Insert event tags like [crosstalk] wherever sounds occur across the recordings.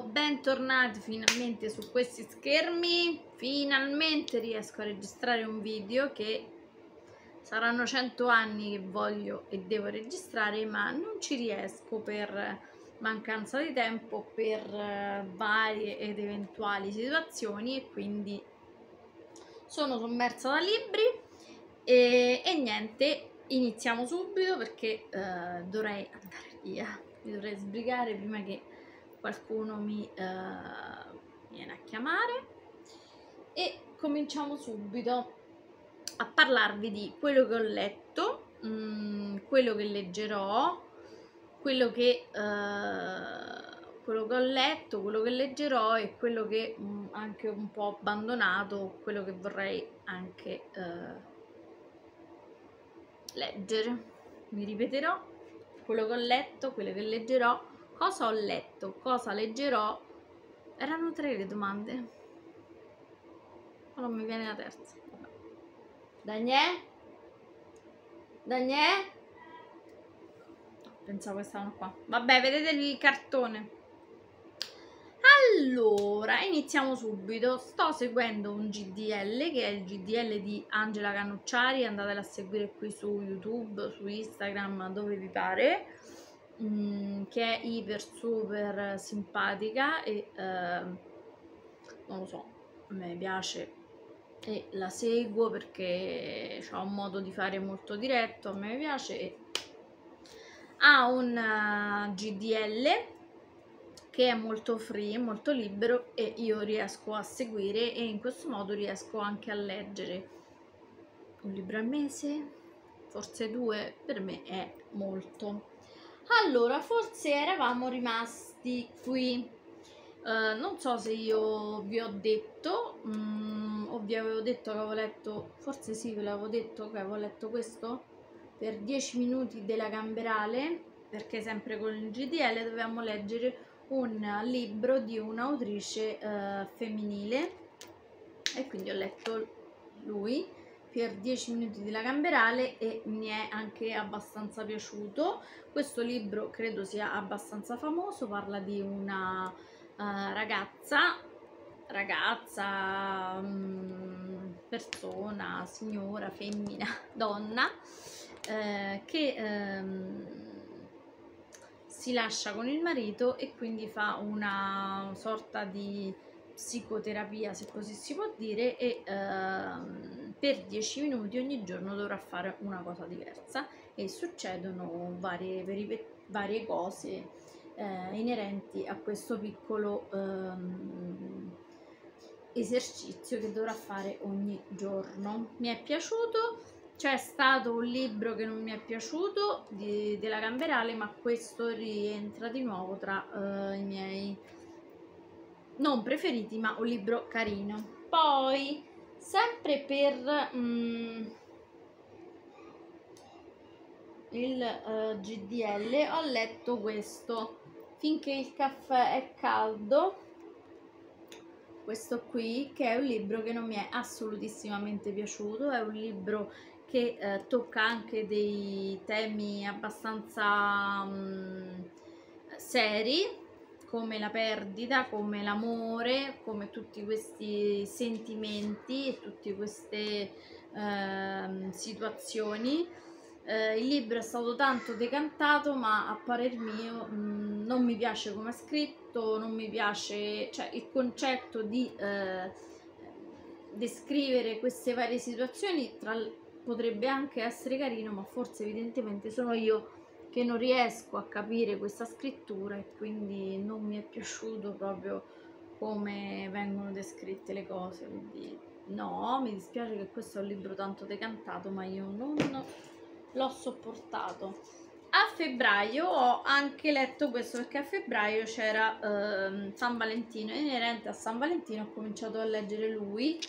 Bentornati finalmente su questi schermi. Finalmente riesco a registrare un video che saranno 100 anni che voglio e devo registrare, ma non ci riesco per mancanza di tempo, per eh, varie ed eventuali situazioni e quindi sono sommersa da libri e, e niente, iniziamo subito perché eh, dovrei andare via, mi dovrei sbrigare prima che qualcuno mi uh, viene a chiamare e cominciamo subito a parlarvi di quello che ho letto, mh, mm, quello che leggerò, quello che, uh, quello che ho letto, quello che leggerò e quello che mh, mm, anche un po' abbandonato, quello che vorrei anche uh, leggere. Mi ripeterò, quello che ho letto, quello che leggerò Cosa ho letto? Cosa leggerò? Erano tre le domande. Ma non mi viene la terza. Daniele? Daniele? Pensavo che stavano qua. Vabbè, vedete il cartone. Allora, iniziamo subito. Sto seguendo un GDL che è il GDL di Angela Canucciari. Andatela a seguire qui su YouTube, su Instagram, dove vi pare Mm, che è iper super simpatica e eh, non lo so, a me piace e la seguo perché ha un modo di fare molto diretto, a me piace e ha un eh, GDL che è molto free, molto libero e io riesco a seguire e in questo modo riesco anche a leggere un libro al mese, forse due, per me è molto. Allora, forse eravamo rimasti qui. Uh, non so se io vi ho detto, um, o vi avevo detto che avevo letto, forse sì, ve l'avevo detto che avevo letto questo. Per 10 minuti della Gamberale, perché sempre con il GDL dovevamo leggere un libro di un'autrice uh, femminile. E quindi ho letto lui per 10 minuti della Gamberale e mi è anche abbastanza piaciuto. Questo libro credo sia abbastanza famoso, parla di una uh, ragazza, ragazza, um, persona, signora, femmina, [laughs] donna, eh, che ehm, si lascia con il marito e quindi fa una sorta di psicoterapia, se così si può dire, e ehm, per 10 minuti ogni giorno dovrà fare una cosa diversa e succedono varie, varie cose eh, inerenti a questo piccolo ehm, esercizio che dovrà fare ogni giorno. Mi è piaciuto, c'è stato un libro che non mi è piaciuto di, della Gamberale, ma questo rientra di nuovo tra eh, i miei non preferiti, ma un libro carino. Poi, sempre per mm, il uh, eh, GDL, ho letto questo. Finché il caffè è caldo, questo qui, che è un libro che non mi è assolutissimamente piaciuto, è un libro che eh, tocca anche dei temi abbastanza mm, seri, come la perdita, come l'amore, come tutti questi sentimenti e tutte queste eh, situazioni. Eh, il libro è stato tanto decantato, ma a parer mio mh, mm, non mi piace come è scritto, non mi piace, cioè il concetto di eh, descrivere queste varie situazioni tra, potrebbe anche essere carino, ma forse evidentemente sono io che non riesco a capire questa scrittura e quindi non mi è piaciuto proprio come vengono descritte le cose quindi no mi dispiace che questo è un libro tanto decantato ma io non l'ho sopportato. A febbraio ho anche letto questo perché a febbraio c'era eh, San Valentino inerente a San Valentino ho cominciato a leggere lui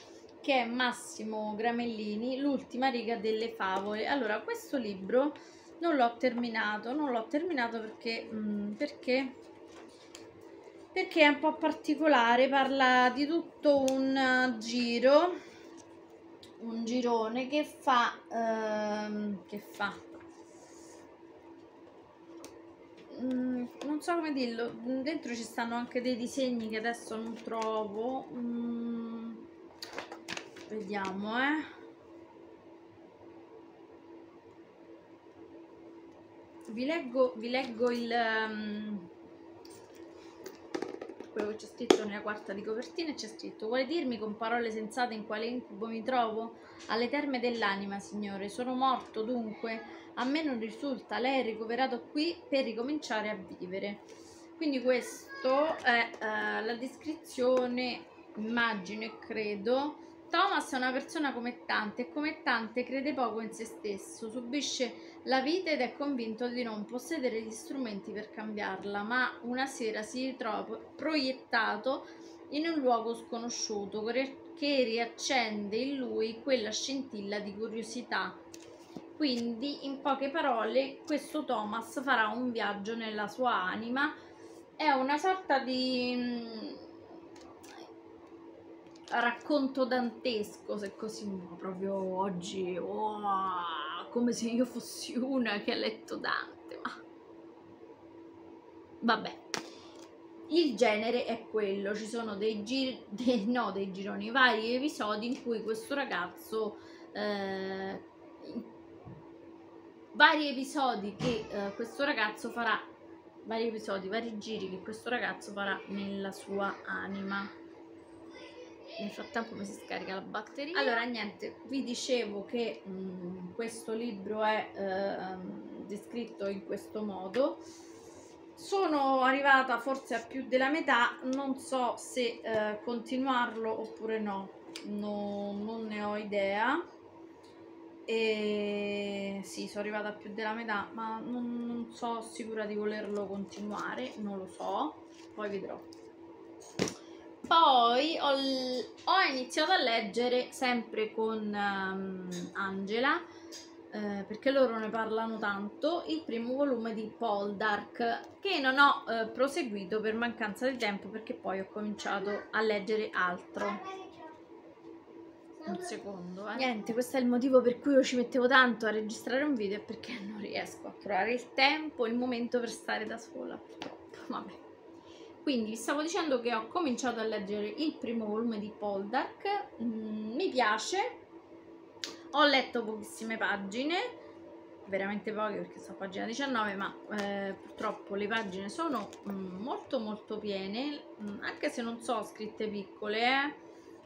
che è Massimo Gramellini l'ultima riga delle favole. Allora questo libro non l'ho terminato non l'ho terminato perché mh, mm, perché perché è un po' particolare parla di tutto un giro un girone che fa ehm, che fa mm, non so come dirlo, dentro ci stanno anche dei disegni che adesso non trovo. Mm, vediamo, eh. Vi leggo, vi leggo il... Um, quello che c'è scritto nella quarta di copertina c'è scritto vuole dirmi con parole sensate in quale incubo mi trovo? Alle terme dell'anima, signore, sono morto dunque, a me non risulta, lei è ricoverato qui per ricominciare a vivere. Quindi questo è uh, la descrizione, immagino e credo. Thomas è una persona come tante e come tante crede poco in se stesso, subisce la vita ed è convinto di non possedere gli strumenti per cambiarla, ma una sera si ritrova proiettato in un luogo sconosciuto che riaccende in lui quella scintilla di curiosità. Quindi, in poche parole, questo Thomas farà un viaggio nella sua anima. È una sorta di mm, racconto dantesco, se così proprio oggi. Oh come se io fossi una che ha letto Dante, ma vabbè. Il genere è quello, ci sono dei giri, dei, no, dei gironi, vari episodi in cui questo ragazzo, eh, vari episodi che eh, questo ragazzo farà, vari episodi, vari giri che questo ragazzo farà nella sua anima nel frattempo mi si scarica la batteria. Allora niente vi dicevo che mh, mm, questo libro è eh, descritto in questo modo. Sono arrivata forse a più della metà non so se eh, continuarlo oppure no. no non ne ho idea. E sì sono arrivata a più della metà ma non, non so sicura di volerlo continuare non lo so poi vedrò poi ho, ho, iniziato a leggere sempre con um, Angela, eh, perché loro ne parlano tanto, il primo volume di Poldark, che non ho eh, proseguito per mancanza di tempo perché poi ho cominciato a leggere altro. Un secondo, eh. Niente, questo è il motivo per cui io ci mettevo tanto a registrare un video, perché non riesco a trovare il tempo, il momento per stare da sola, purtroppo. Vabbè. Quindi vi stavo dicendo che ho cominciato a leggere il primo volume di Poldark, mm, mi piace, ho letto pochissime pagine, veramente poche perché sono a pagina 19, ma eh, purtroppo le pagine sono mm, molto molto piene, mm, anche se non so scritte piccole, eh,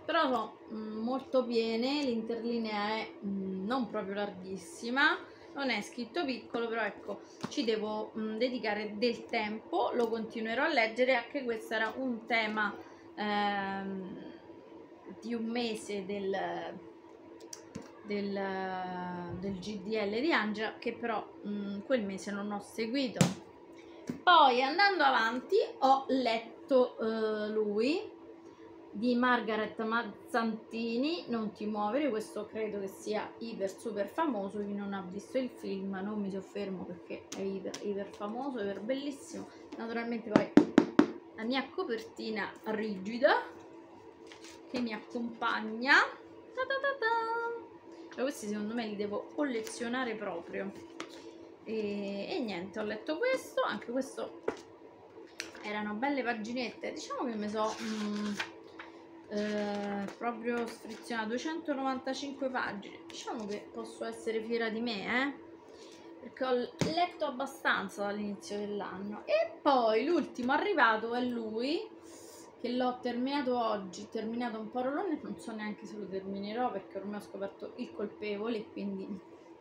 però sono mm, molto piene, l'interlinea è mm, non proprio larghissima non è scritto piccolo però ecco ci devo mh, mm, dedicare del tempo lo continuerò a leggere anche questo era un tema ehm, di un mese del, del, del GDL di Angela che però mh, mm, quel mese non ho seguito. Poi andando avanti ho letto eh, lui di Margaret Mazzantini, Non ti muovere, questo credo che sia iper super famoso, chi non ha visto il film non mi soffermo perché è iper, iper famoso, iper bellissimo, naturalmente poi la mia copertina rigida che mi accompagna, ta ta ta questi secondo me li devo collezionare proprio, e, e niente, ho letto questo, anche questo erano belle paginette, diciamo che mi so... Mm, eh, proprio sfriziona 295 pagine. Diciamo che posso essere fiera di me eh? perché ho letto abbastanza dall'inizio dell'anno. E poi l'ultimo arrivato è lui che l'ho terminato oggi terminato un parolone non so neanche se lo terminerò perché ormai ho scoperto il colpevole quindi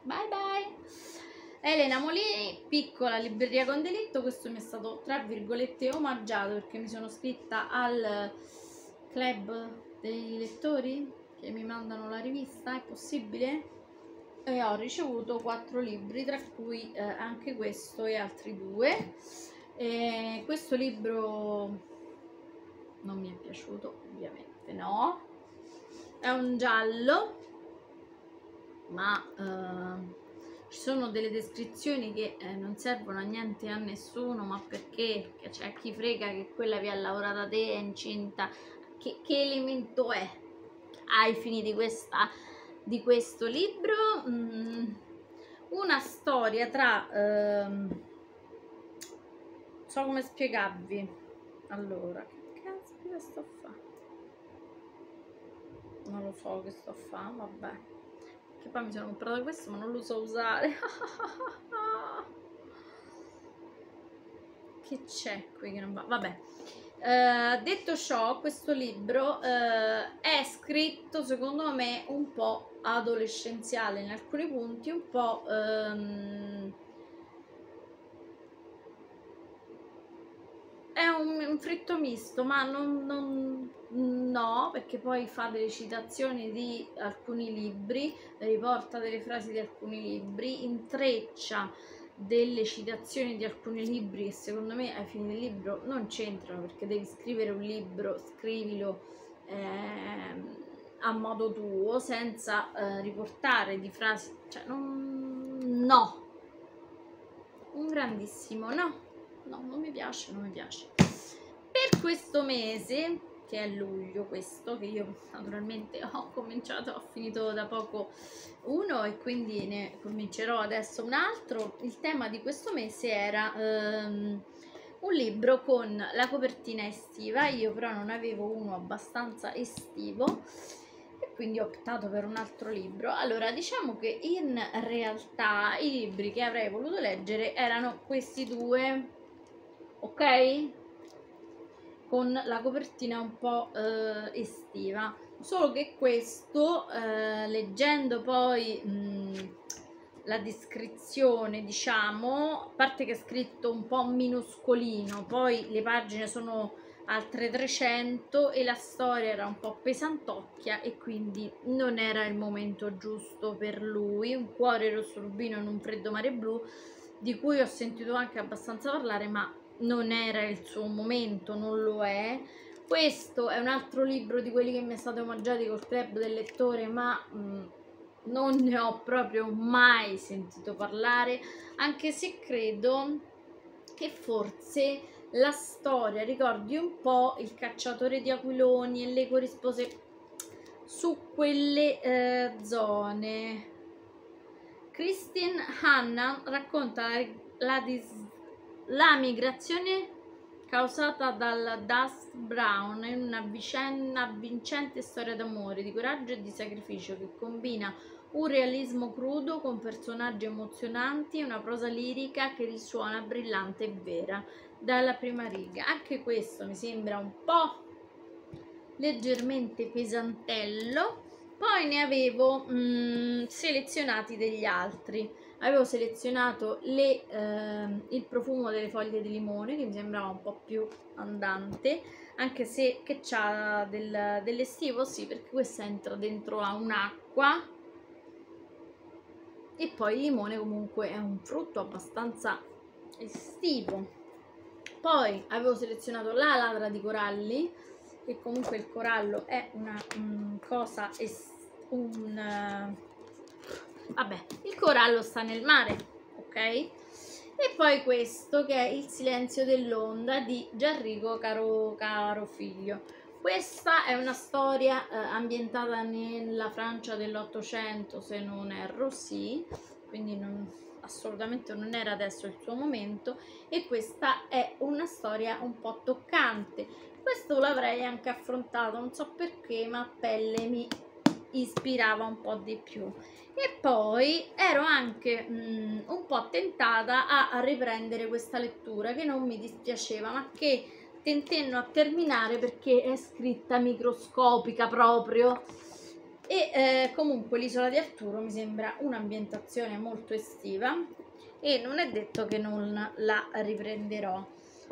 bye bye. Elena Molini, piccola libreria con delitto, questo mi è stato tra virgolette omaggiato perché mi sono iscritta al club dei lettori che mi mandano la rivista, è possibile? E ho ricevuto quattro libri, tra cui eh, anche questo e altri due. E questo libro non mi è piaciuto, ovviamente no. È un giallo, ma eh, ci sono delle descrizioni che eh, non servono a niente a nessuno, ma perché? C'è chi frega che quella vi ha lavorato a te, è incinta, che, che elemento è ai fini di, questa, di questo libro? Mm, una storia tra... Ehm, so come spiegarvi. Allora, che caspita sto a fare? Non lo so che sto a fare, vabbè. Che poi mi sono comprata questo ma non lo so usare. [laughs] che c'è qui che non va? Vabbè. Uh, detto ciò, questo libro uh, è scritto secondo me un po' adolescenziale in alcuni punti, un po' um, è un, un, fritto misto, ma non, non, no, perché poi fa delle citazioni di alcuni libri, riporta delle frasi di alcuni libri, intreccia delle citazioni di alcuni libri che secondo me ai fini del libro non c'entrano perché devi scrivere un libro, scrivilo eh, a modo tuo senza eh, riportare di frasi, cioè non, no, un grandissimo no, no, non mi piace, non mi piace. Per questo mese che è luglio questo, che io naturalmente [laughs] ho cominciato, ho finito da poco uno e quindi ne comincerò adesso un altro. Il tema di questo mese era um, un libro con la copertina estiva, io però non avevo uno abbastanza estivo e quindi ho optato per un altro libro. Allora, diciamo che in realtà i libri che avrei voluto leggere erano questi due, ok? Con la copertina un po' eh, estiva. Solo che questo eh, leggendo poi mh, la descrizione diciamo a parte che è scritto un po' minuscolino poi le pagine sono altre 300 e la storia era un po' pesantocchia e quindi non era il momento giusto per lui. Un cuore rosso rubino in un freddo mare blu di cui ho sentito anche abbastanza parlare ma non era il suo momento, non lo è. Questo è un altro libro di quelli che mi è stato omaggiati col club del lettore, ma mh, mm, non ne ho proprio mai sentito parlare, anche se credo che forse la storia ricordi un po' il cacciatore di aquiloni e le corrispose su quelle eh, zone. Christine Hanna racconta la, la dis- la migrazione causata dal Dust Brown è una vicenda vincente storia d'amore, di coraggio e di sacrificio che combina un realismo crudo con personaggi emozionanti e una prosa lirica che risuona brillante e vera dalla prima riga. Anche questo mi sembra un po' leggermente pesantello. Poi ne avevo mh, mm, selezionati degli altri avevo selezionato le, eh, il profumo delle foglie di limone che mi sembrava un po' più andante anche se che c'ha del, dell'estivo sì perché questa entra dentro a un'acqua. E poi il limone comunque è un frutto abbastanza estivo. Poi avevo selezionato la ladra di coralli che comunque il corallo è una um, cosa es- un uh, Vabbè, il corallo sta nel mare, ok? E poi questo che è Il silenzio dell'onda di Gianrico Caro, Caro Figlio. Questa è una storia eh, ambientata nella Francia dell'Ottocento, se non erro, sì, quindi non, assolutamente non era adesso il suo momento e questa è una storia un po' toccante. Questo l'avrei anche affrontato, non so perché, ma pelle mi ispirava un po' di più. E poi ero anche mh, mm, un po' tentata a, a, riprendere questa lettura che non mi dispiaceva ma che tentenno a terminare perché è scritta microscopica proprio. E eh, comunque l'isola di Arturo mi sembra un'ambientazione molto estiva e non è detto che non la riprenderò.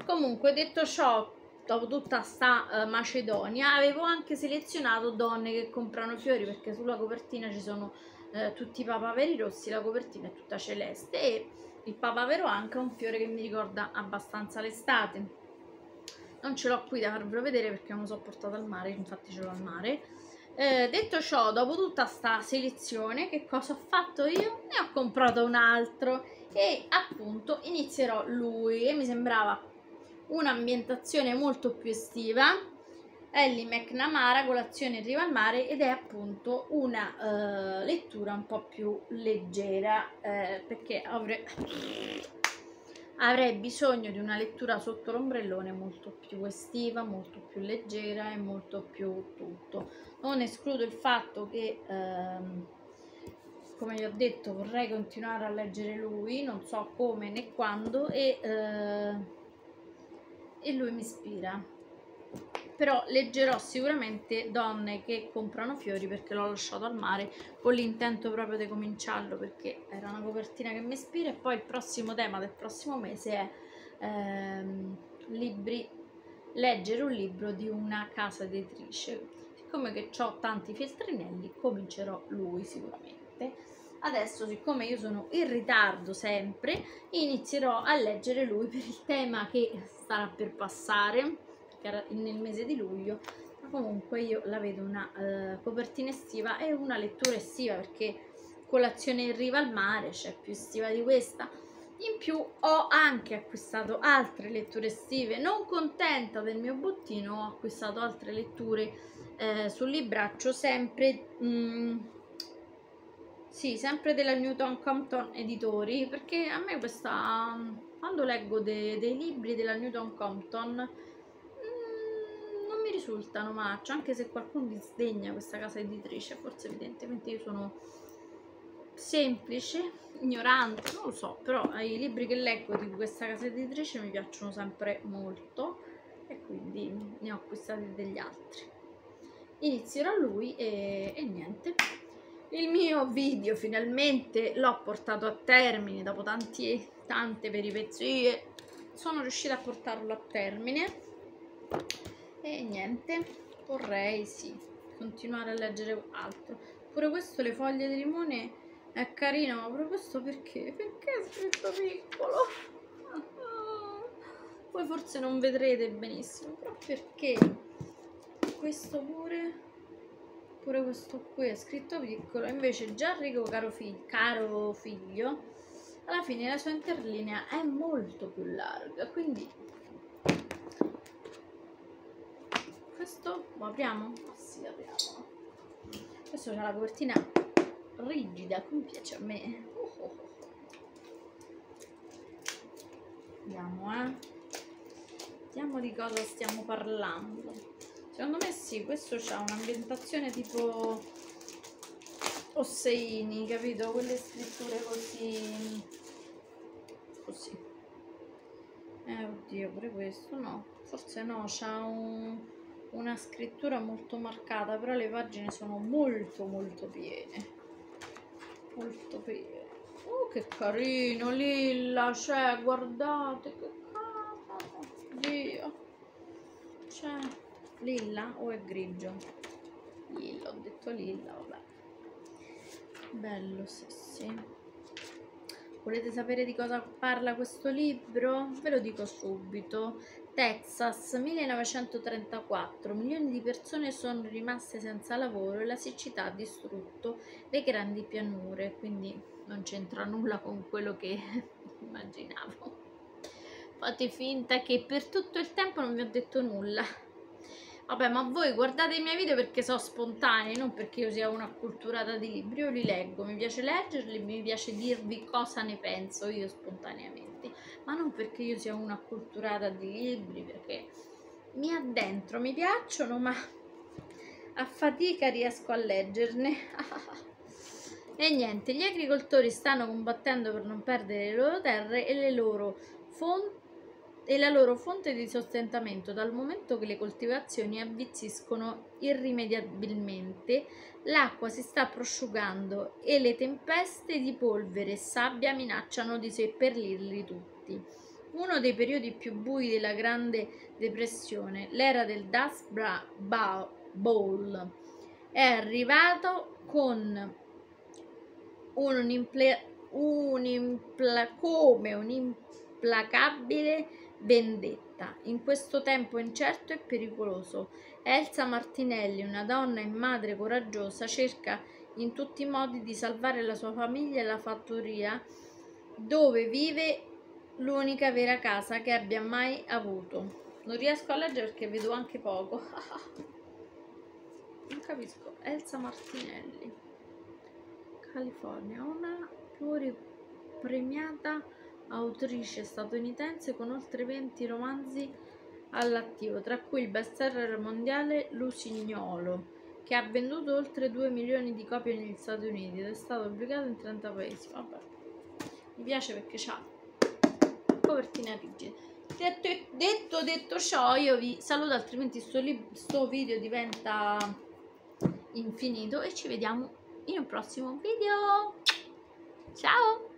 Comunque detto ciò dopo tutta sta uh, Macedonia. Avevo anche selezionato donne che comprano fiori perché sulla copertina ci sono uh, tutti i papaveri rossi la copertina è tutta celeste e il papavero anche è un fiore che mi ricorda abbastanza l'estate. Non ce l'ho qui da farvelo vedere perché non lo so portato al mare infatti ce l'ho al mare. Eh, detto ciò dopo tutta sta selezione che cosa ho fatto io? ne ho comprato un altro e appunto inizierò lui. E mi sembrava un'ambientazione molto più estiva. Ellie McNamara, Colazione in riva al mare ed è appunto una uh, lettura un po' più leggera eh, perché avrei, avrei bisogno di una lettura sotto l'ombrellone molto più estiva, molto più leggera e molto più tutto. Non escludo il fatto che, ehm, come vi ho detto, vorrei continuare a leggere lui, non so come né quando, e, eh, e lui mi ispira. Però leggerò sicuramente donne che comprano fiori perché l'ho lasciato al mare con l'intento proprio di cominciarlo perché era una copertina che mi ispira. E poi il prossimo tema del prossimo mese è ehm, libri, leggere un libro di una casa editrice. Siccome che ho tanti filtrinelli comincerò lui sicuramente adesso siccome io sono in ritardo sempre inizierò a leggere lui per il tema che starà per passare nel mese di luglio. Ma comunque io la vedo una uh, copertina estiva e una lettura estiva perché colazione in riva al mare c'è più estiva di questa. In più ho anche acquistato altre letture estive. Non contenta del mio bottino ho acquistato altre letture eh, sul libraccio sempre mh, mm, sì, sempre della Newton Compton Editori, perché a me questa, quando leggo de, dei libri della Newton Compton, mi risultano maccio, anche se qualcuno disdegna questa casa editrice, forse evidentemente io sono semplice, ignorante, non lo so, però i libri che leggo di questa casa editrice mi piacciono sempre molto e quindi ne ho acquistati degli altri. Inizierò lui e, e niente. Il mio video finalmente l'ho portato a termine dopo tanti, tante peripezie. Sono riuscita a portarlo a termine. E niente vorrei sì continuare a leggere altro. Pure questo le foglie di limone è carino ma pure questo perché? Perché è scritto piccolo? Voi forse non vedrete benissimo però perché? Questo pure pure questo qui è scritto piccolo invece già Enrico caro, fig caro figlio alla fine la sua interlinea è molto più larga quindi questo lo apriamo? Sì, apriamo. Questo c'ha la copertina rigida, come piace a me. Oh, oh. Vediamo, eh. Vediamo di cosa stiamo parlando. Secondo me sì, questo ha un'ambientazione tipo Osseini, capito? Quelle scritture così... Così. Eh, oddio, pure questo no. Forse no, c'ha un una scrittura molto marcata però le pagine sono molto molto piene molto piene oh che carino lilla cioè guardate che caro dio cioè lilla o è grigio? Lilla ho detto lilla vabbè. Bello sì sì. Volete sapere di cosa parla questo libro? Ve lo dico subito. Texas 1934 milioni di persone sono rimaste senza lavoro e la siccità ha distrutto le grandi pianure. Quindi non c'entra nulla con quello che [laughs] immaginavo. Fate finta che per tutto il tempo non vi ho detto nulla vabbè ma voi guardate i miei video perché sono spontanei non perché io sia una acculturata di libri io li leggo mi piace leggerli mi piace dirvi cosa ne penso io spontaneamente ma non perché io sia una acculturata di libri, perché mi addentro, mi piacciono, ma a fatica riesco a leggerne. [laughs] e niente, gli agricoltori stanno combattendo per non perdere le loro terre e le loro fonti e la loro fonte di sostentamento dal momento che le coltivazioni avvizziscono irrimediabilmente, l'acqua si sta prosciugando e le tempeste di polvere e sabbia minacciano di seppellirli tutti. Uno dei periodi più bui della Grande Depressione, l'era del Dust Bowl, è arrivato con un, imple- un impla- come un'implacabile vendetta. In questo tempo incerto e pericoloso, Elsa Martinelli, una donna e madre coraggiosa, cerca in tutti i modi di salvare la sua famiglia e la fattoria dove vive l'unica vera casa che abbia mai avuto. Non riesco a leggere perché vedo anche poco. [laughs] non capisco. Elsa Martinelli. California, una pluripremiata autrice statunitense con oltre 20 romanzi all'attivo, tra cui il bestseller mondiale Lusignolo, che ha venduto oltre 2 milioni di copie negli Stati Uniti ed è stato pubblicato in 30 paesi. Vabbè, mi piace perché c'ha copertina rigida. Detto, detto, detto ciò, io vi saluto, altrimenti sto, sto video diventa infinito e ci vediamo in un prossimo video. Ciao!